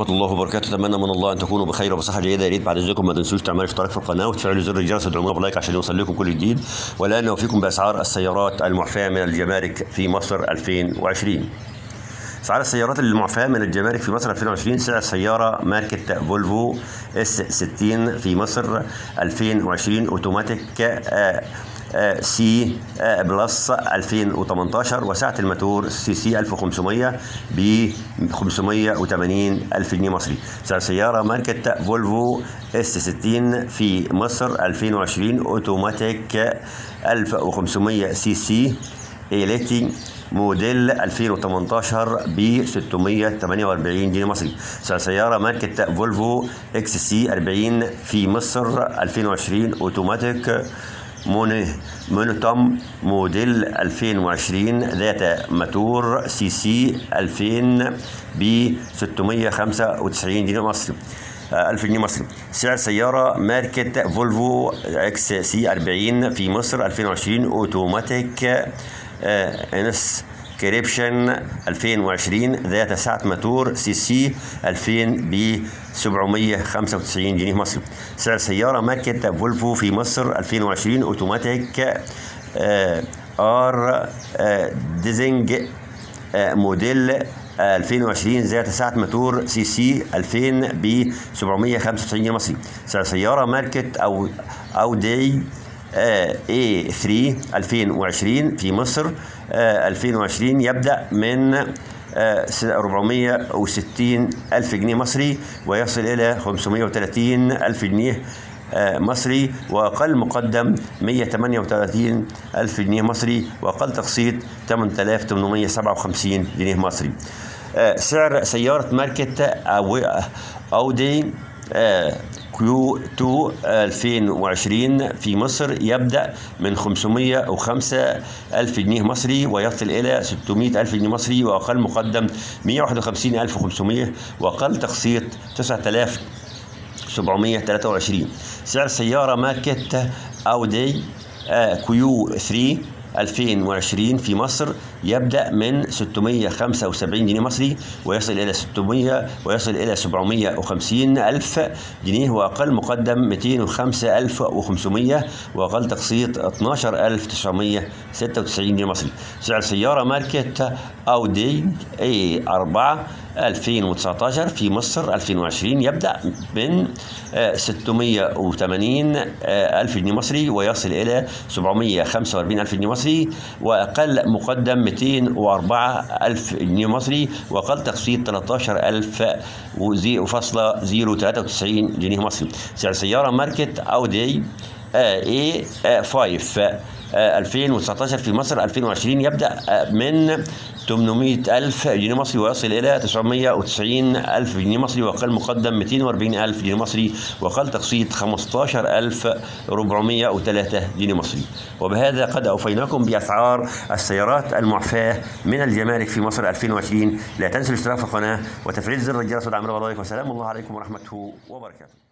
ورحمة الله وبركاته أتمنى من الله أن تكونوا بخير وبصحة جيدة. يا ريت بعد إذنكم ما تنسوش تعملوا اشتراك في القناة وتفعلوا زر الجرس وتدعمونا ب like عشان يوصل لكم كل جديد. والان نوفيكم بأسعار السيارات المعفاة من الجمارك في مصر 2020 أسعار السيارات المعفاة من الجمارك في مصر 2020 سعر سيارة ماركة فولفو S 60 في مصر 2020 أوتوماتيك آه سي آه plus 2018 وسعة الماتور CC 1500 ب 580 ألف جنيه مصري. سعر سيارة ماركة فولفو S 60 في مصر 2020 أوتوماتيك 1500 CC Elite موديل 2018 ب 648 جنيه مصري. سعر سيارة ماركة فولفو XC 40 في مصر 2020 أوتوماتيك Momentum موديل 2020 ذات موتور CC 2000 ب 695 جنيه مصري. 1000 جنيه مصري. سعر سيارة ماركة فولفو XC 40 في مصر 2020 أوتوماتيك Inscription 2020 ذات سعة موتور CC 2000 ب 795 جنيه مصري. سعر سيارة ماركة فولفو في مصر 2020 أوتوماتيك R-Design موديل 2020 ذات سعة موتور CC 2000 ب 795 جنيه مصري. سعر سيارة ماركة أو أودي A 3 2020 في مصر. 2020 يبدأ من 460 ألف جنيه مصري ويصل إلى 530 ألف جنيه مصري وأقل مقدم 138 ألف جنيه مصري وأقل تقسيط 8857 جنيه مصري. سعر سيارة ماركة أودي كيو 2 2020 في مصر يبدأ من 505 ألف جنيه مصري ويصل إلى 600 ألف جنيه مصري وأقل مقدم 151 ألف 500 وأقل تقسيط 9723 سعر سيارة ماركة أودي كيو 3 2020 في مصر يبدأ من 675 جنيه مصري ويصل إلى 600 ويصل إلى 750 ألف جنيه وأقل مقدم 205 ألف و500 وأقل تقسيط 12 ألف 996 جنيه مصري. سعر سيارة ماركة أودي إي 4 2019 في مصر 2020 يبدأ من 680 ألف جنيه مصري ويصل إلى 745 ألف جنيه مصري وأقل مقدم 204 ألف جنيه مصري وأقل تقسيط 13 ألف وفاصلة 093 جنيه مصري. سعر سيارة ماركة أودي إي 5 2019 في مصر 2020 يبدأ من 800 ألف جنيه مصري ويصل إلى 990 ألف جنيه مصري وأقل مقدم 240 ألف جنيه مصري وأقل تقسيط 15 ألف 403 جنيه مصري. وبهذا قد أوفيناكم بأسعار السيارات المعفاة من الجمارك في مصر 2020 لا تنسوا الاشتراك في القناة وتفعيل زر الجرس ودعم اللايك وسلام الله عليكم ورحمته وبركاته.